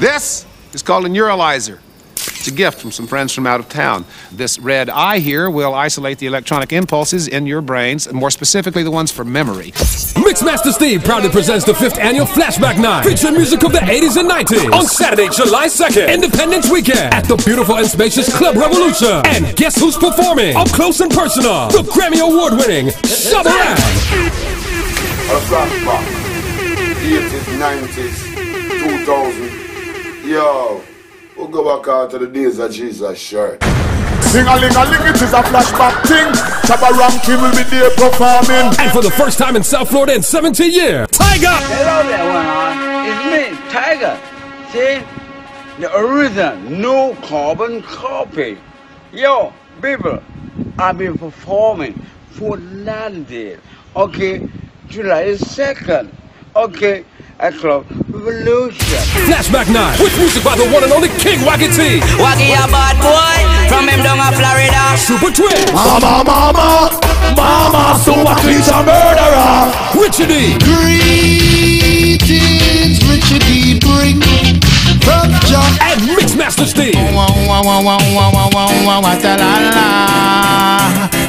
This is called a neuralizer. It's a gift from some friends from out of town. This red eye here will isolate the electronic impulses in your brains, and more specifically the ones for memory. Mixmaster Steve proudly presents the fifth annual Flashback Night, featuring music of the 80s and 90s on Saturday, July 2nd, Independence Weekend at the beautiful and spacious Club Revolution. And guess who's performing? Up close and personal, the Grammy Award winning Shabba Ranks. A flashback. 80s, 90s, 2000. Yo, we'll go back out to the days of Jesus shirt. Sing a ling a ling, it is a flashback thing. Shabba Rankin will be there performing. And for the first time in South Florida in 70 years, Tiger! Hello there, one It's me, Tiger. See? The original, no carbon copy. Yo, people, I've been performing for nine days. Okay, July 2nd. Okay, at Club Revolution. Flashback Night with music by the one and only King Waggy T, Waggy a bad boy from him down a Florida. Super Twins, Mama, mama, mama, so what is a murderer? Richard E, Greetings, Richard E. Bring from John. and Mixmaster Steve.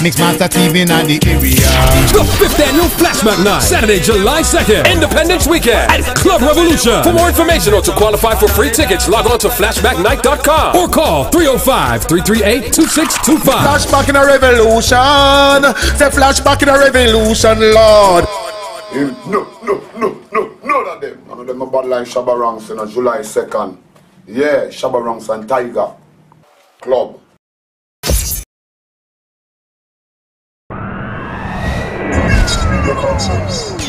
Mixmaster Steve in the area. The fifth annual Flashback Night, Saturday, July 2nd, Independence Weekend at Club Revolution. For more information or to qualify for free tickets, log on to flashbacknight.com or call 305 338 2625. Flashback in a revolution. Say flashback in a revolution, Lord. Him, no, no, no, no, none of them. None of them are bad like Shabba Ranks on July 2nd. Yeah, Shabba Ranks and Tiger Club. the concepts.